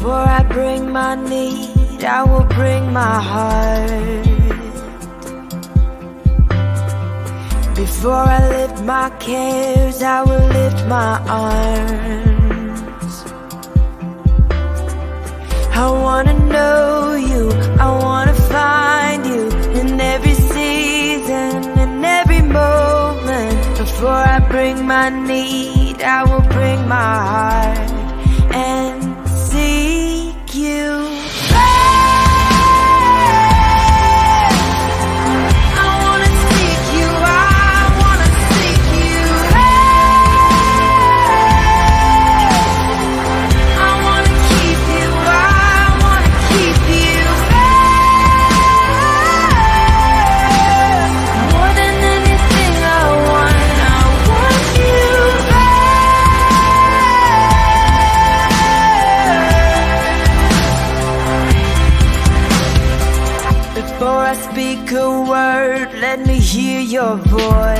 Before I bring my need, I will bring my heart. Before I lift my cares, I will lift my arms. I wanna know you, I wanna find you in every season, in every moment. Before I bring my need, I will bring my heart. your boy.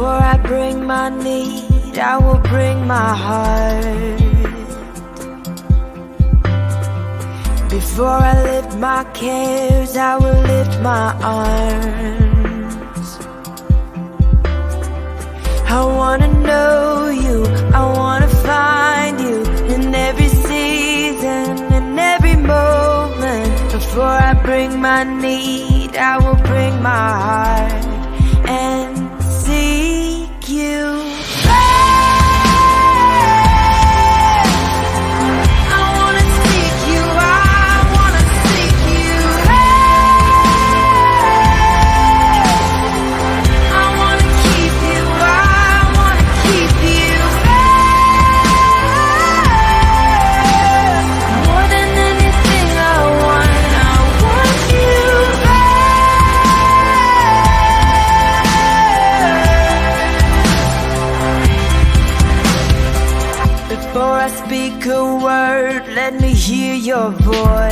Before I bring my need, I will bring my heart. Before I lift my cares, I will lift my arms. I wanna know you, I wanna find you in every season. Before I bring my need, I will bring my heart. your voice.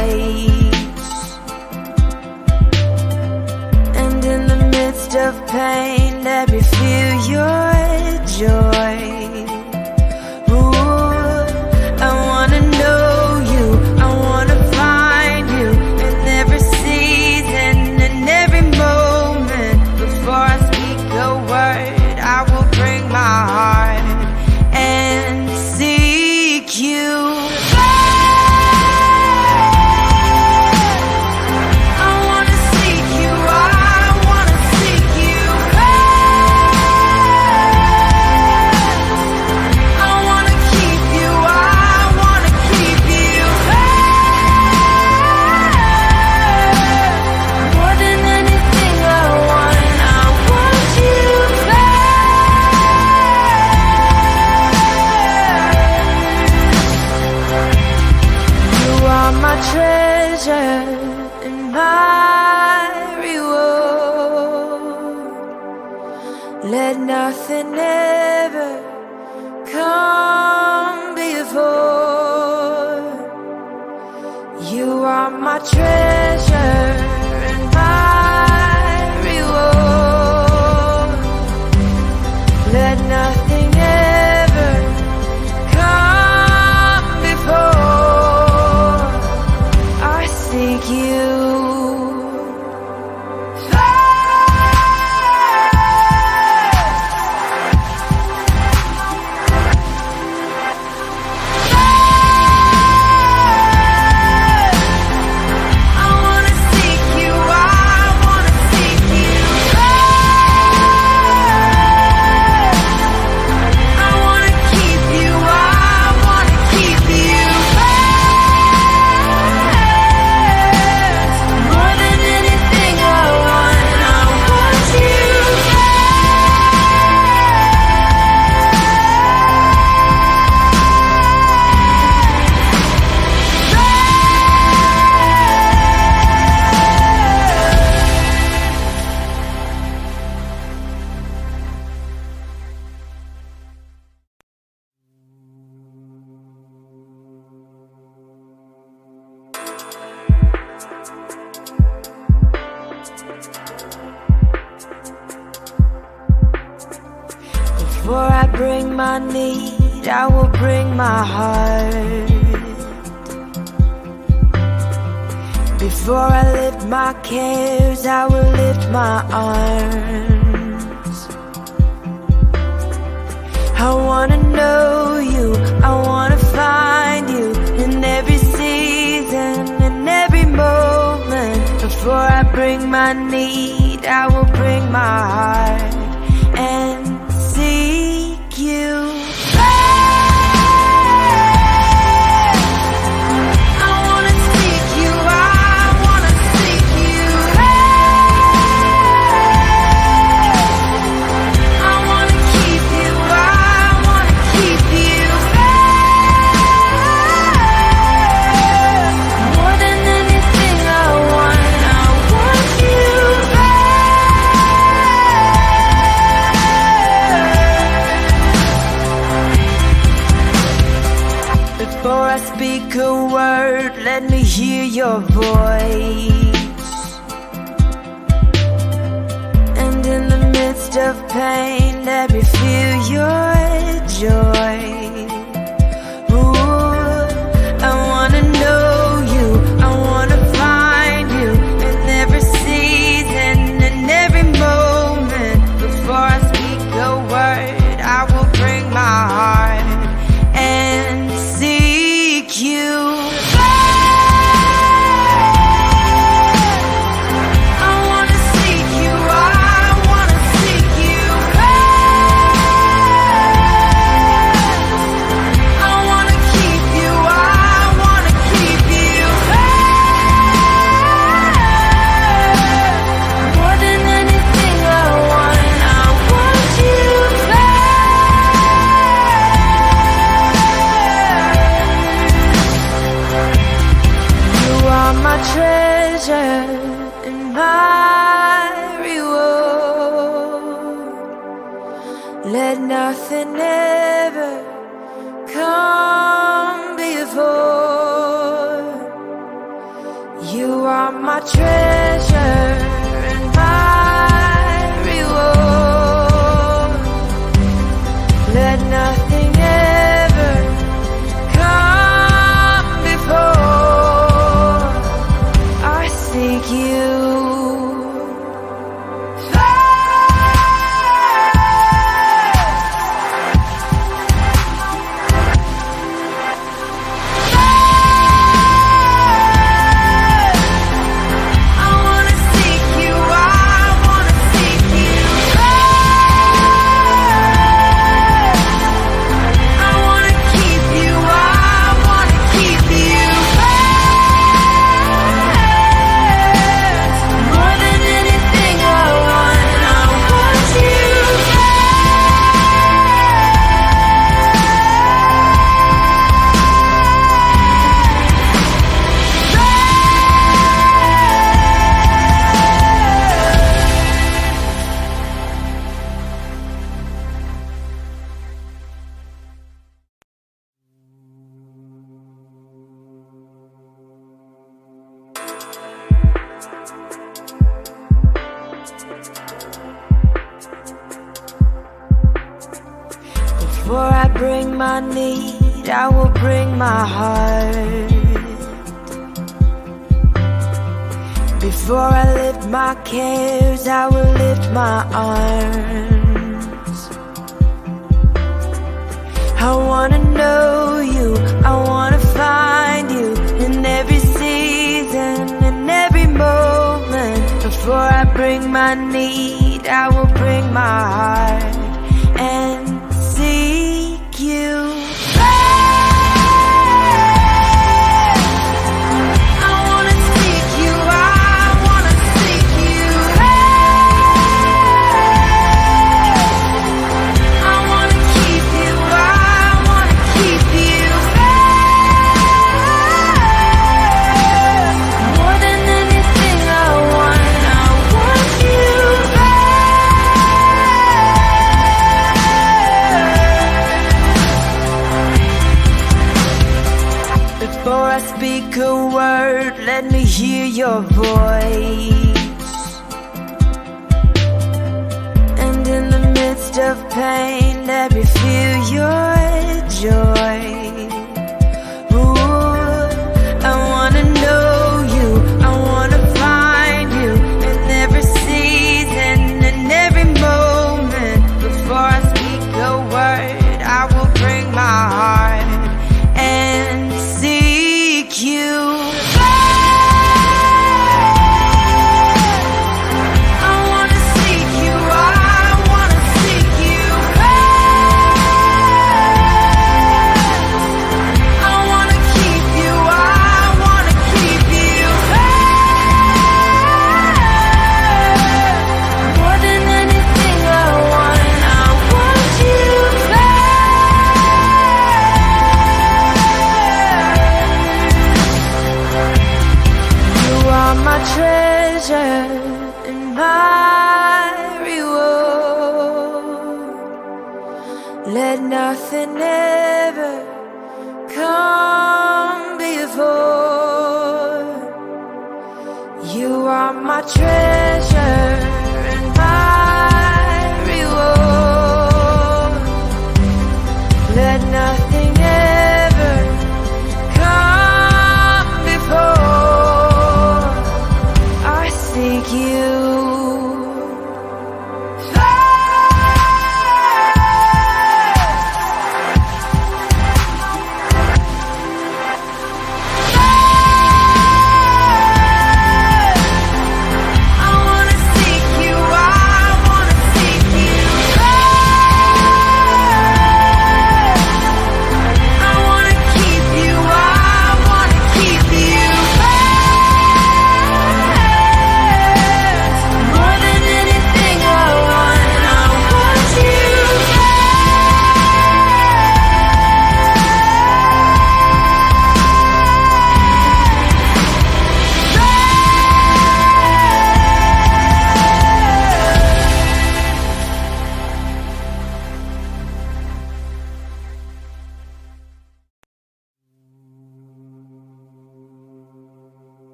my treasure and my reward. Let nothing ever come before. You are my treasure. cares, I will lift my arms. I wanna know you, I wanna find you in every season, in every moment. Before I bring my need, I will bring my heart.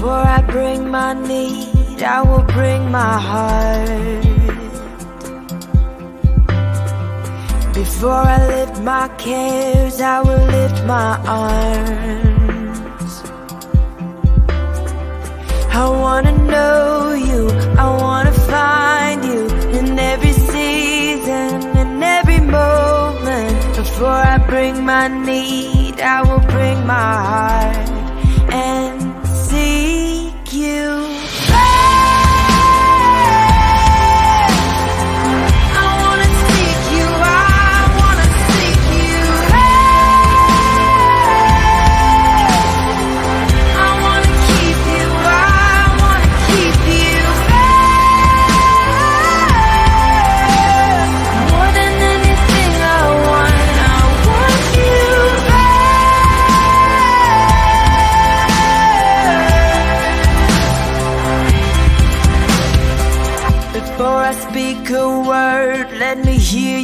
Before I bring my need, I will bring my heart. Before I lift my cares, I will lift my arms. I wanna know you, I wanna find you In every season, in every moment. Before I bring my need, I will bring my heart.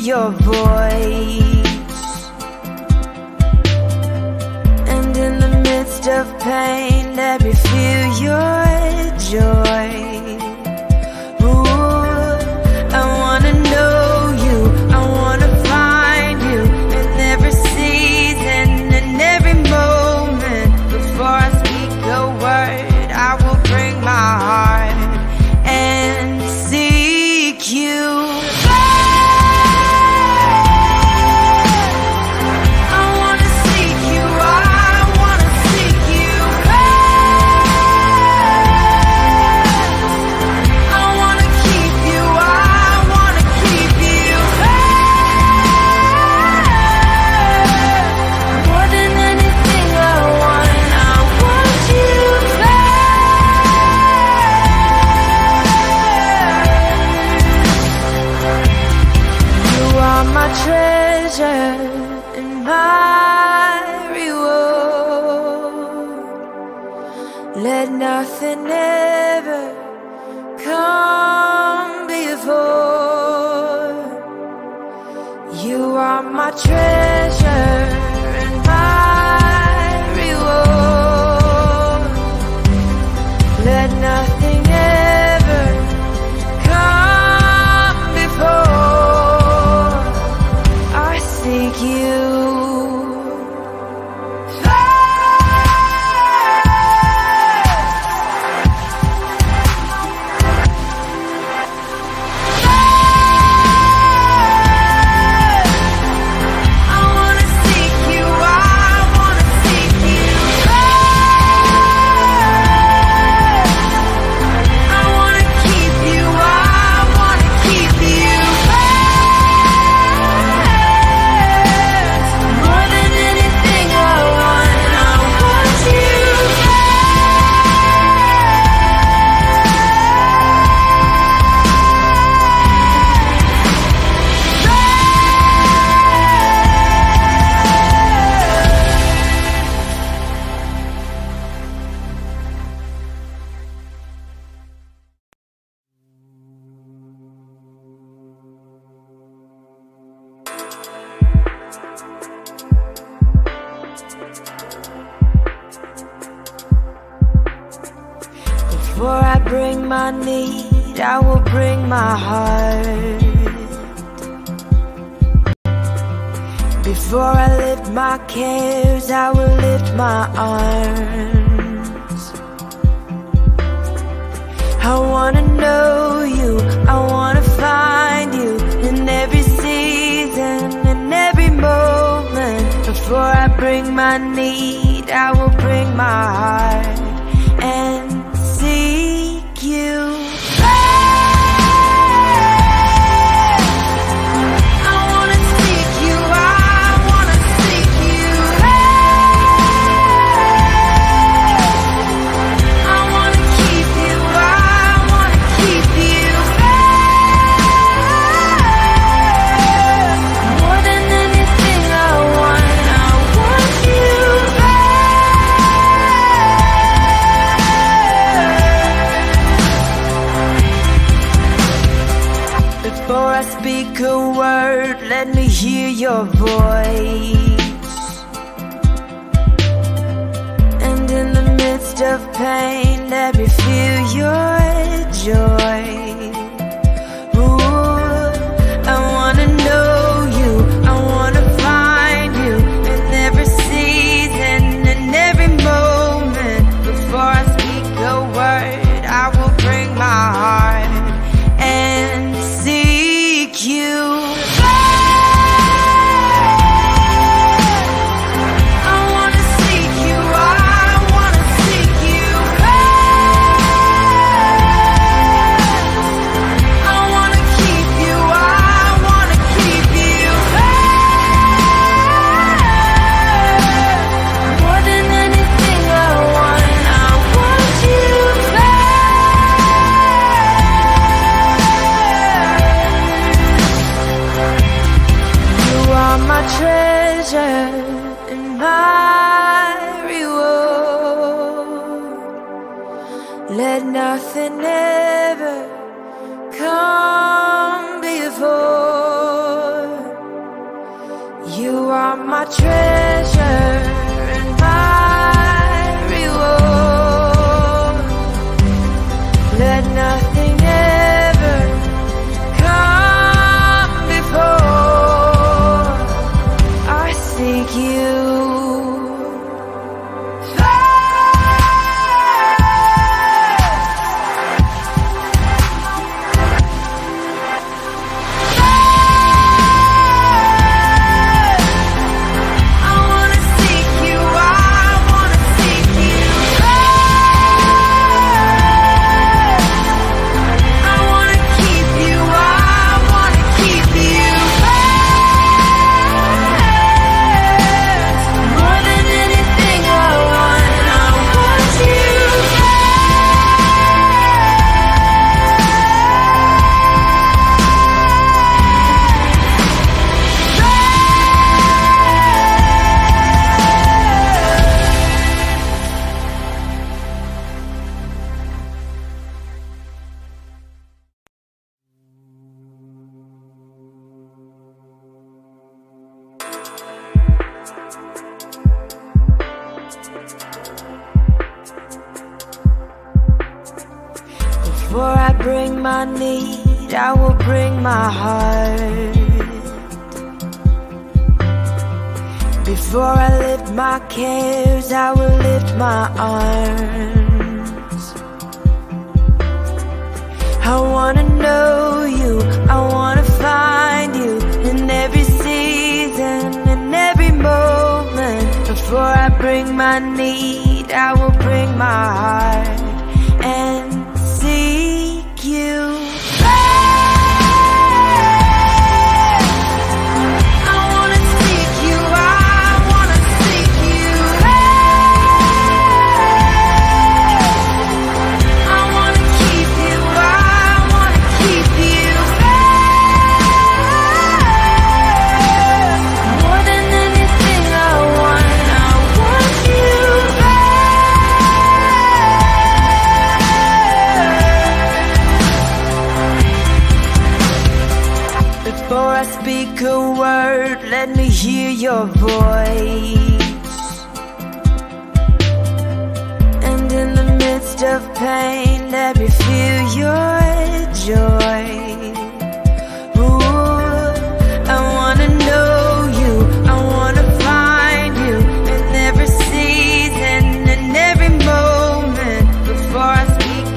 your voice. Let nothing ever come before. You are my treasure.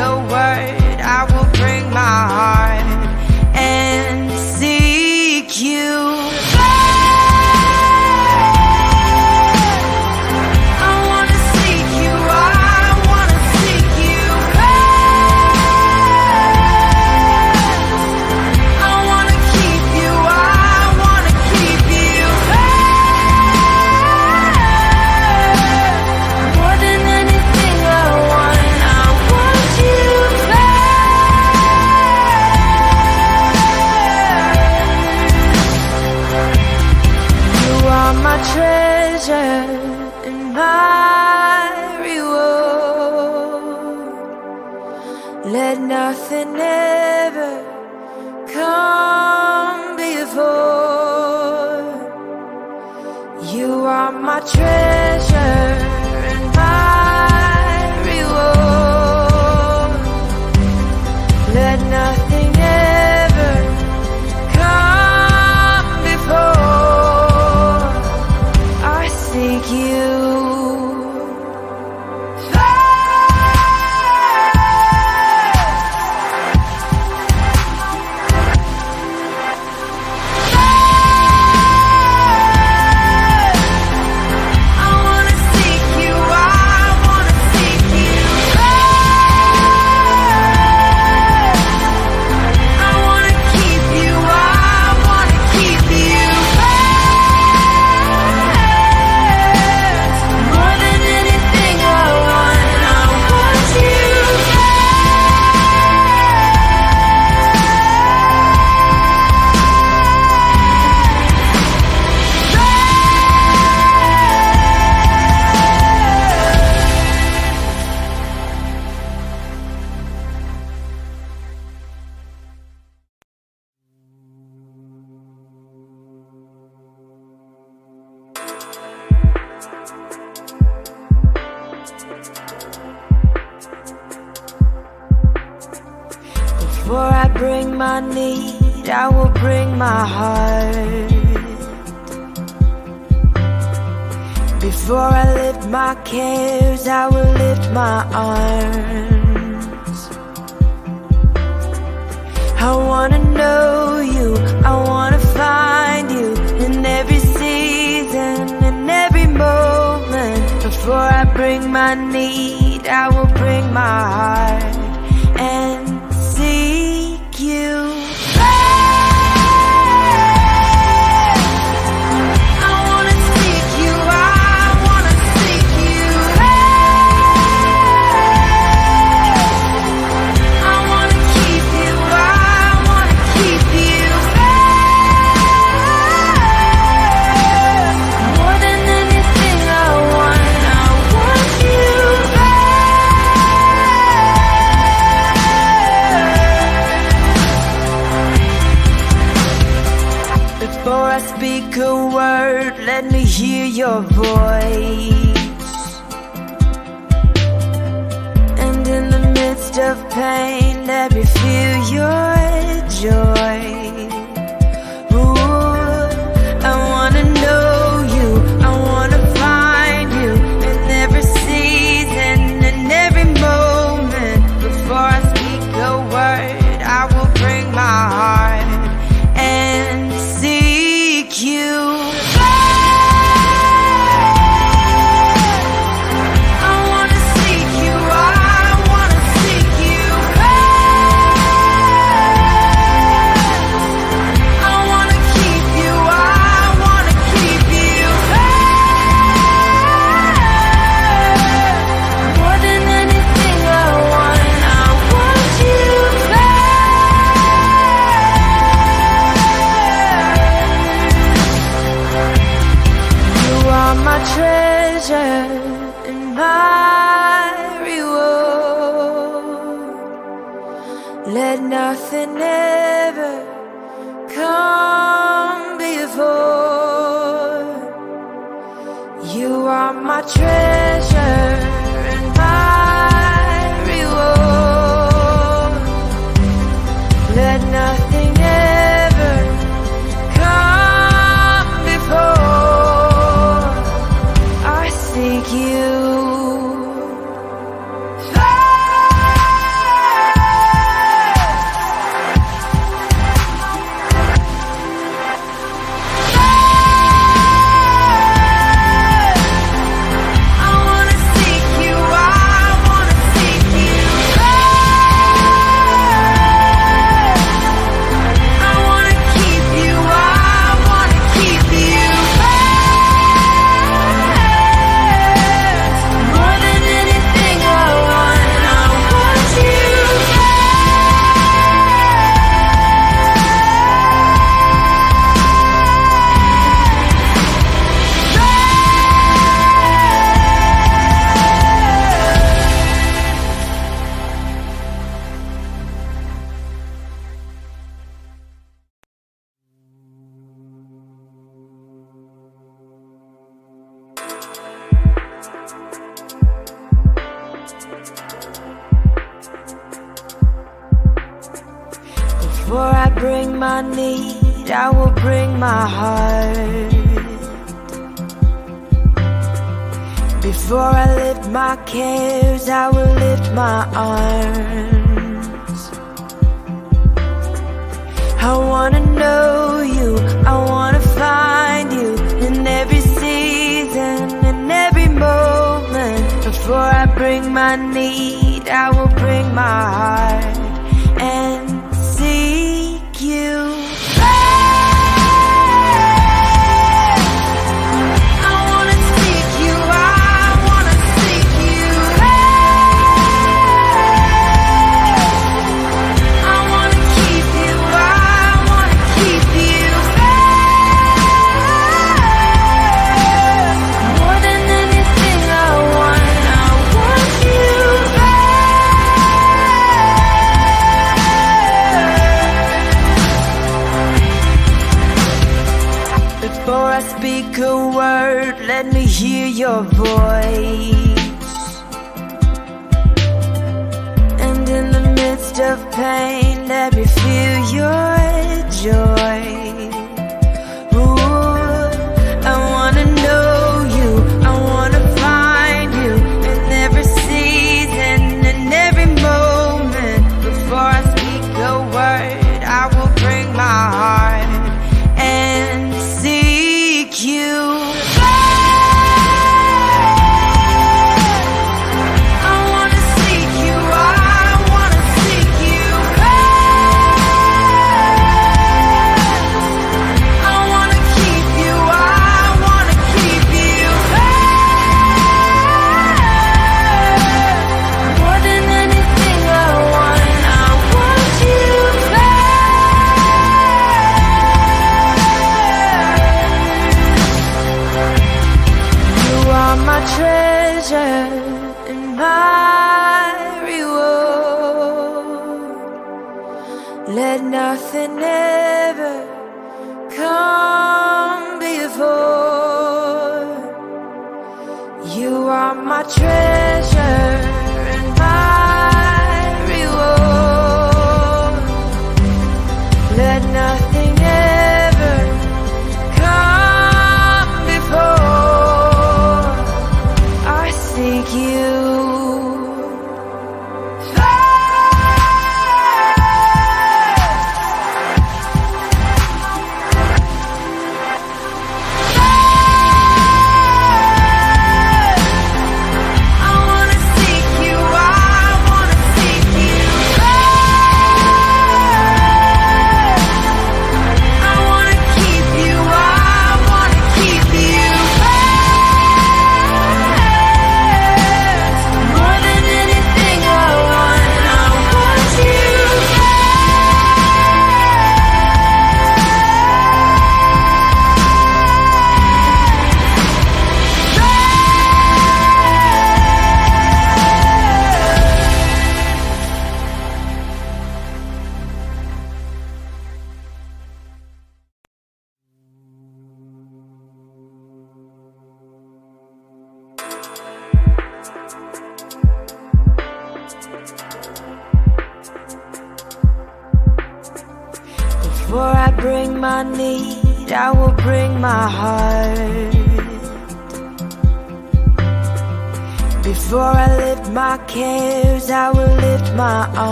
A word, I will bring my heart Before I bring my need, I will bring my heart. Before I lift my cares, I will lift my arms. I wanna know you, I wanna find you in every season, in every moment. Before I bring my need, I will bring my heart. Avoid. You are my treasure.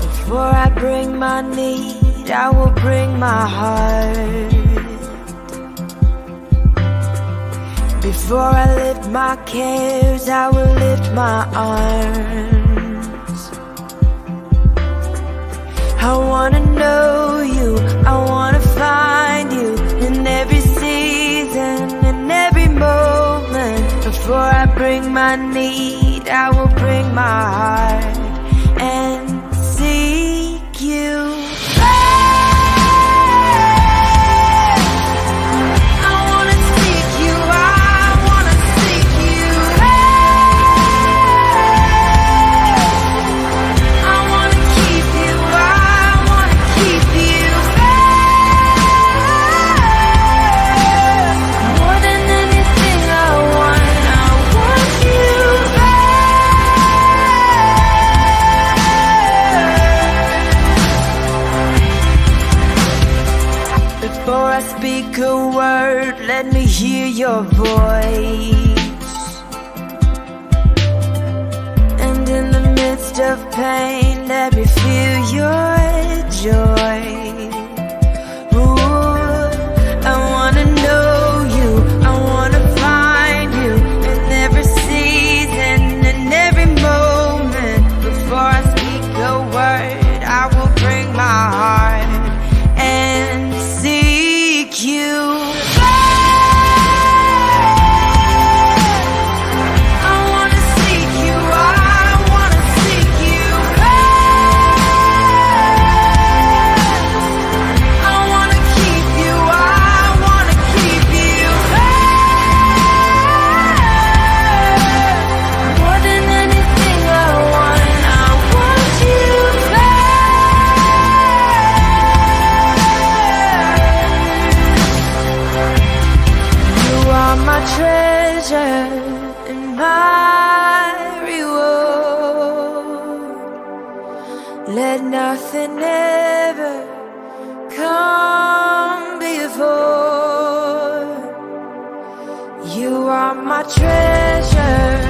Before I bring my need, I will bring my heart. Before I lift my cares, I will lift my arms. I wanna know you, I wanna find you in every season moment. Before I bring my need, I will bring my heart. your voice. treasure and my reward. Let nothing ever come before. You are my treasure.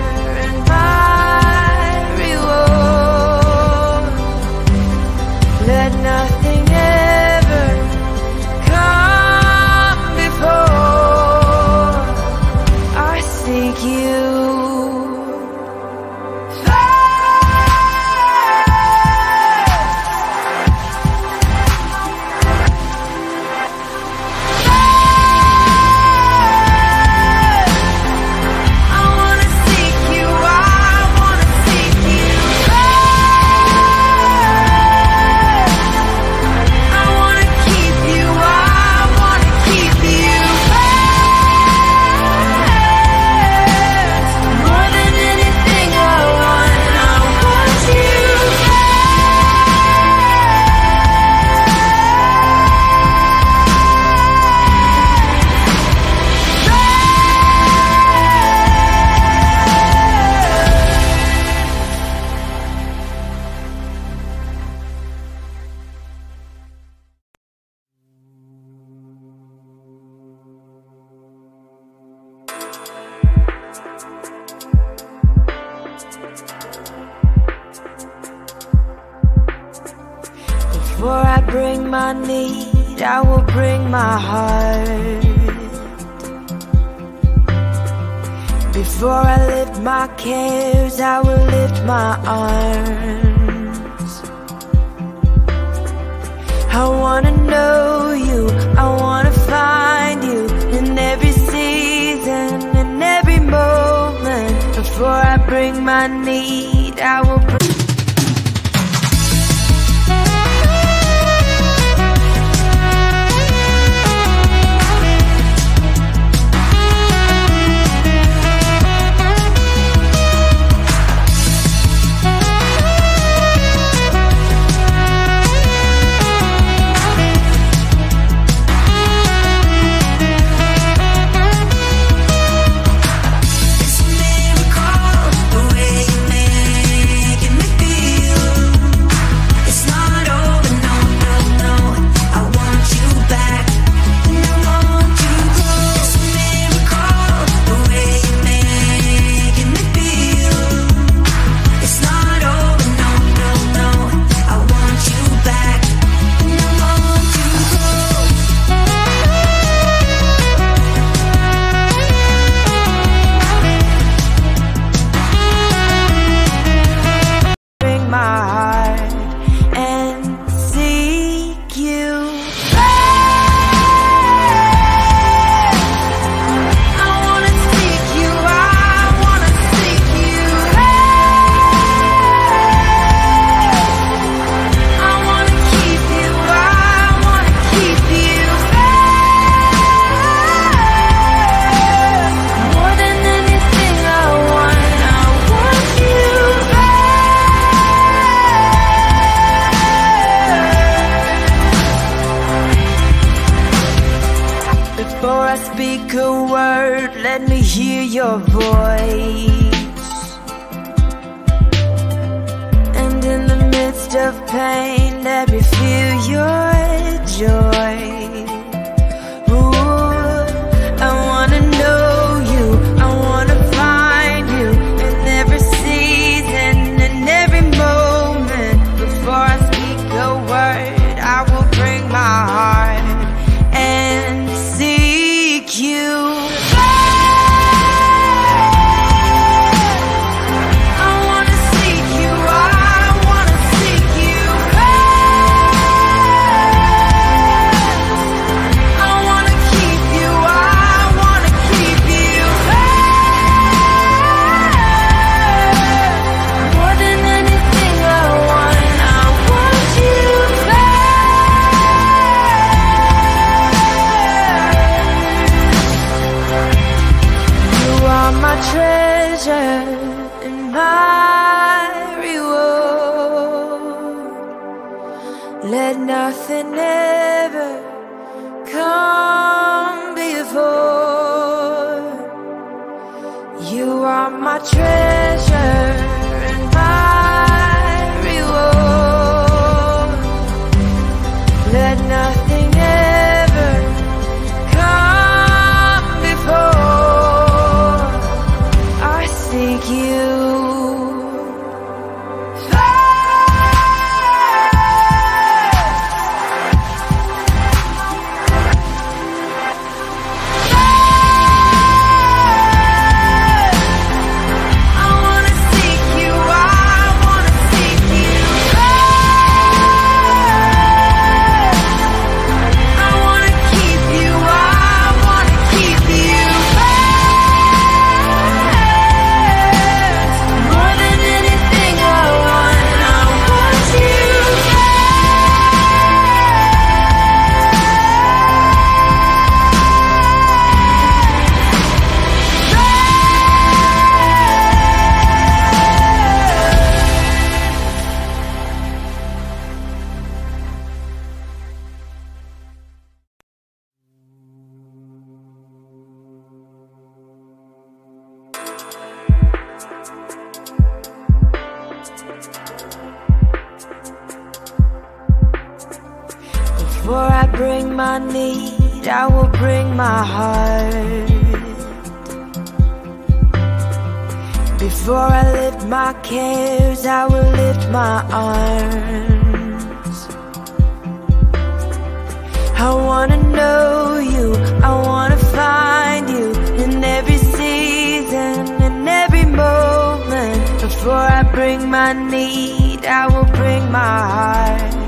Before I bring my need, I will bring my heart.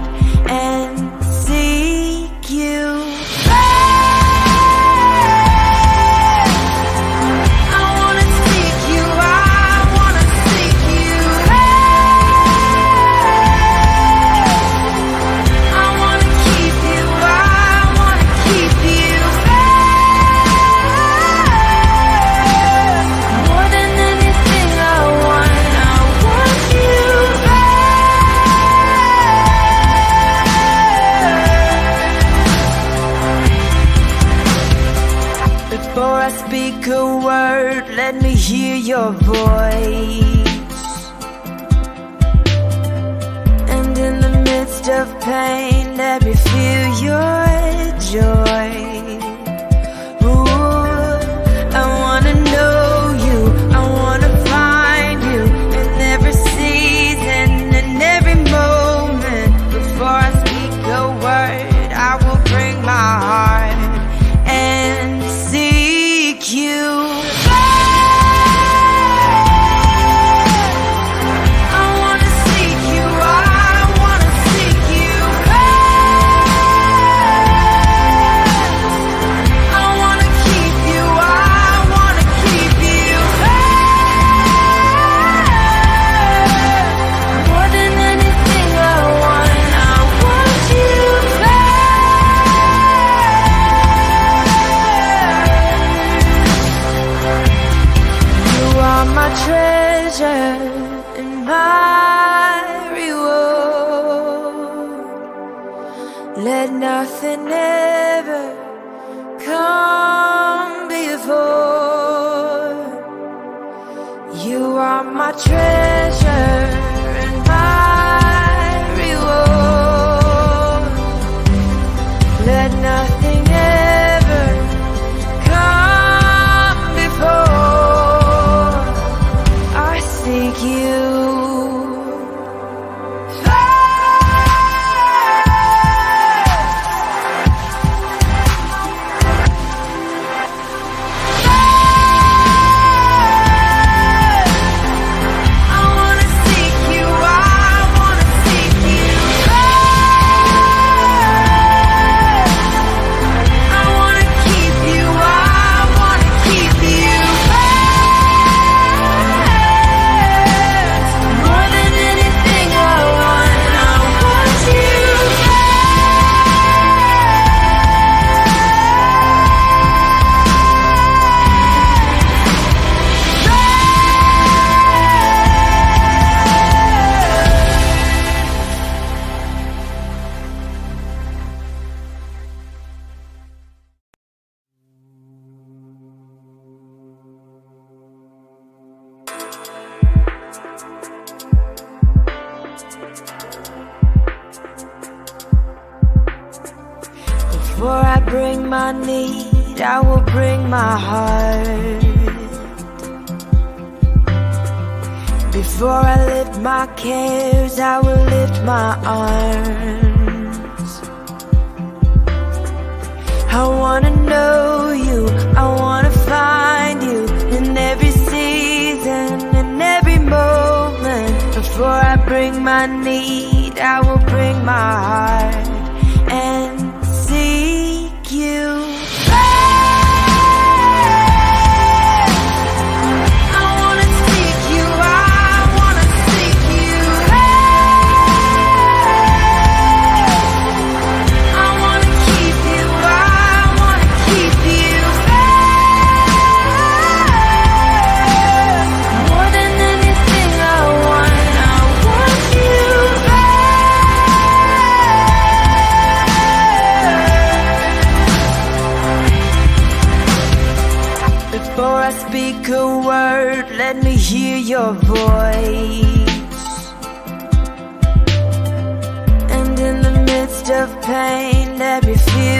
Of pain, let me feel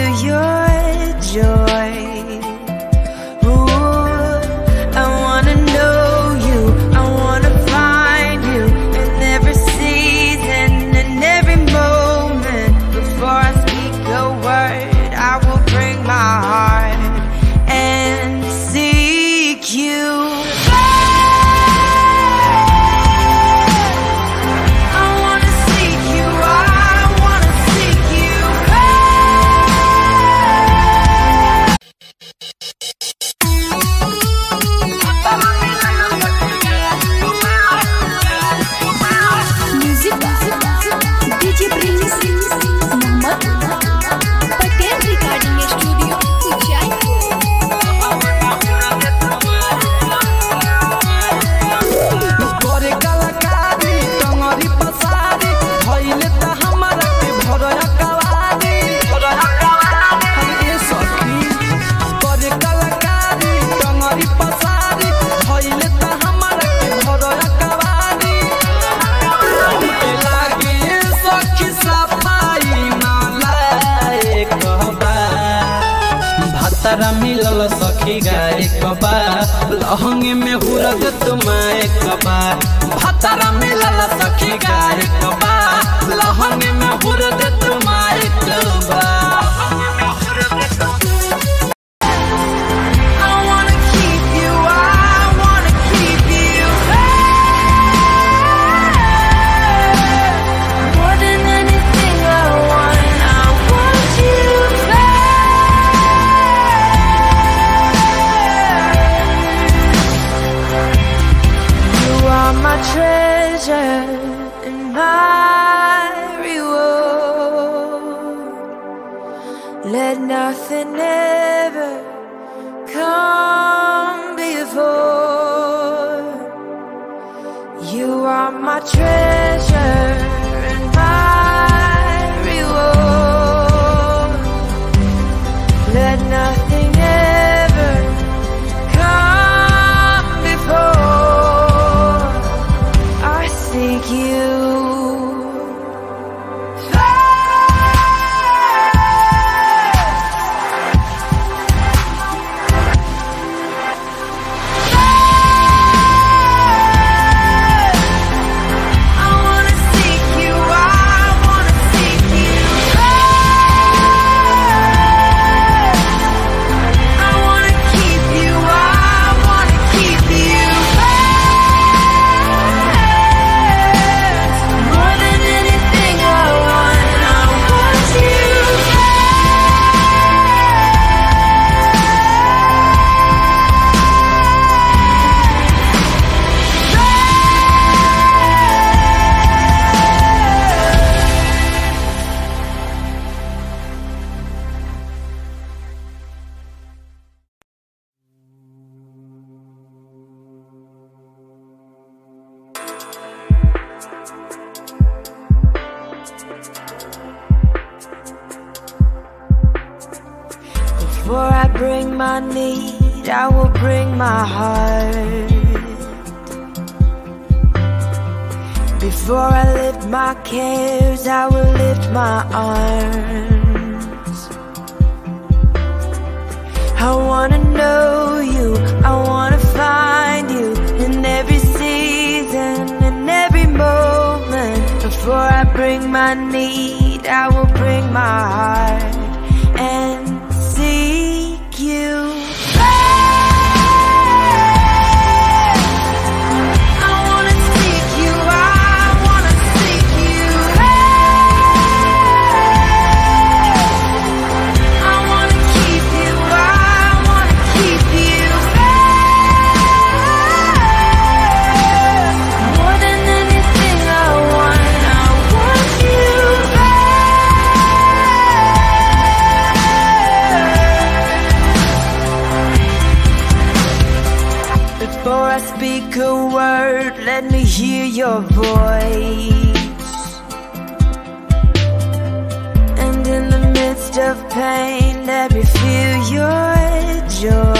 speak a word, let me hear your voice. And in the midst of pain, let me feel your joy.